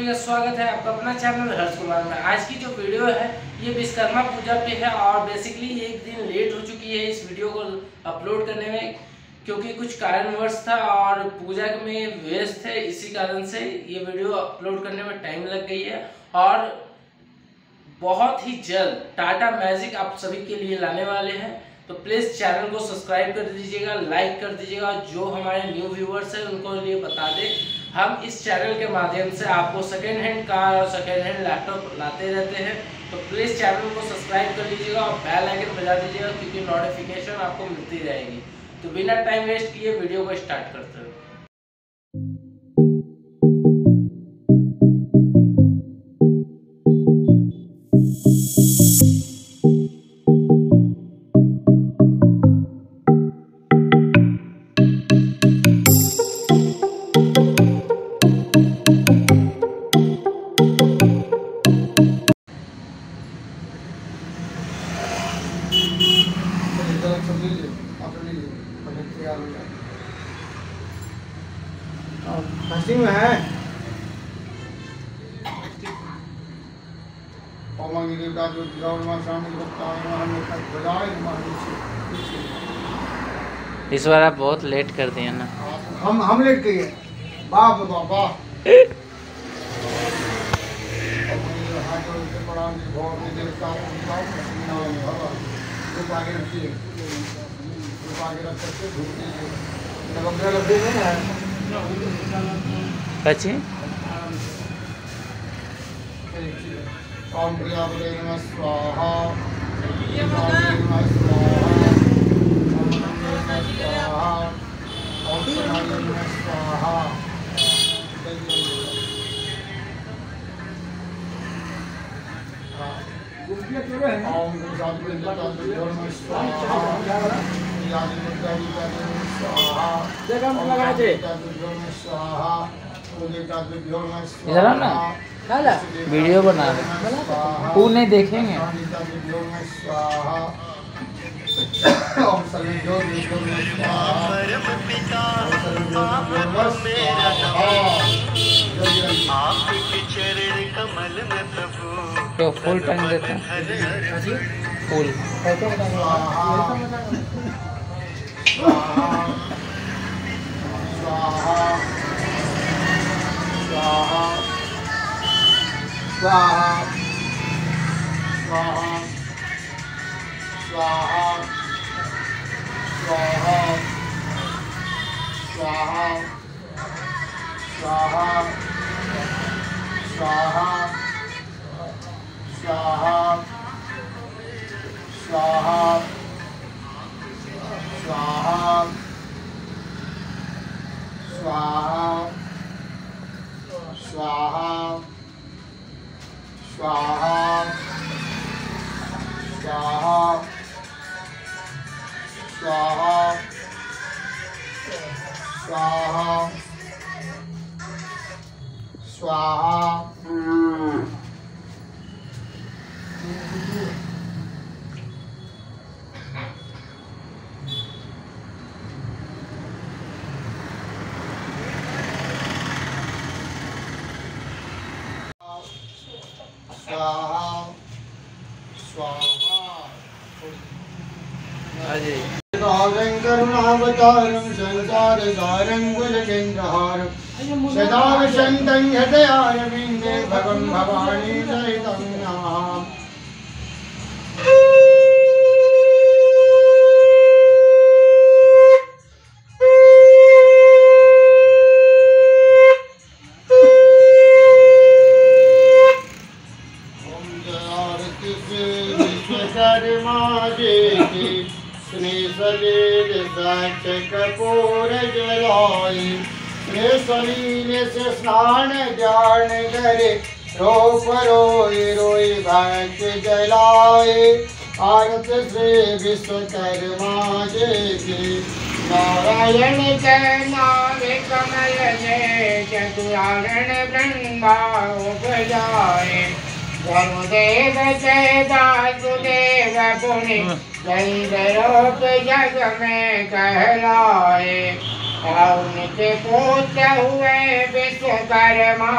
स्वागत है आपका अपना चैनल हर्ष कुमार में। आज की जो वीडियो है, ये विश्वकर्मा पूजा पे है और बेसिकली एक दिन लेट हो चुकी है इस वीडियो को अपलोड करने में, क्योंकि कुछ कारणवश था और पूजा में व्यस्त है, इसी कारण से ये वीडियो अपलोड करने में टाइम लग गई है। और बहुत ही जल्द टाटा मैजिक आप सभी के लिए लाने वाले हैं तो प्लीज़ चैनल को सब्सक्राइब कर दीजिएगा लाइक कर दीजिएगा जो हमारे न्यू व्यूवर्स हैं, उनको लिए बता दें। हम इस चैनल के माध्यम से आपको सेकेंड हैंड कार और सेकेंड हैंड लैपटॉप लाते रहते हैं। तो प्लीज़ चैनल को सब्सक्राइब कर लीजिएगा और बेल आइकन बजा दीजिएगा, क्योंकि नोटिफिकेशन आपको मिलती रहेगी। तो बिना टाइम वेस्ट किए वीडियो को स्टार्ट करते हैं। फास्टिंग में है। ओमांगी देवता जो गाँव में सामने भक्ता है बजाय इस बार आप बहुत लेट कर दिए ना। हम हम लेट किए। बाप बाप बाप। आगे रखिए आगे रख करके धूप दीजिए नवंबर लग गए कची ओम प्रियापदे नमः स्वाहा इधर ना। खाला। वीडियो बना रहे तू नहीं देखेंगे। तो फूल टाइम देता हैं। फूल। Swaha Swaha Swaha Swaha Swaha Swaha Swaha Swaha. Swaha. Swaha. Swaha. Swaha. स्वाहा। स्वाहा सारं करुणावतारं संसारसारं कुलकेन्द्रहारं सदा वसन्तं हृदयारविन्दे भगं भवानी सहितं शीर बूर जलाये शरीर च स्नानन भक्त जलाए। आरत विस्वकर विश्वकर्मा जे की नारायण जय के जगानन ब्रह्मा उपजाए वसुदेव जय वासुदेव पुनि चंद्रोप जग में कहलाए उनके पुत्र हुए विश्वकर्मा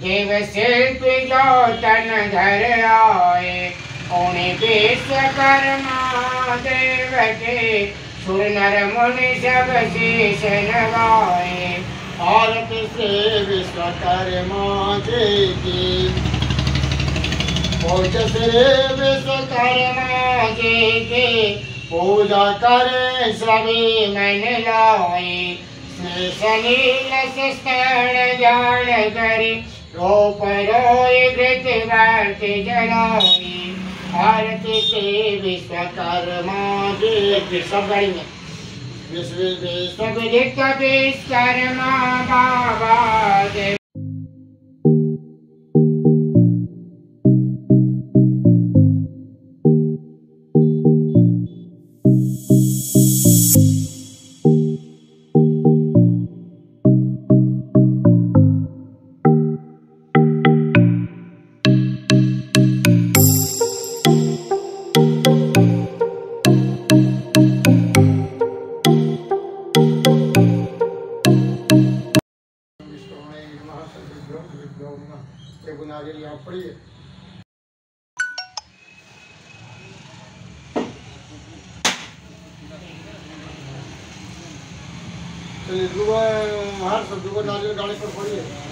देव शिल्पी जो तन धर आए उन्हें विश्वकर्मा देव के सुर नर मुनि सब शीश नवाए और किसे विश्वकर्मा जी पूजा करें सभी मन स्तण जान करी रोप रोय घृत वर्त जलाए आरती से विश्वकर्मा की सब गाड़ियाँ विश्व विश्व जित विश्वकर्मा बाबा देव पढ़िए। चलिए दुबई हर सब नारियल गाड़ी पर पढ़िए।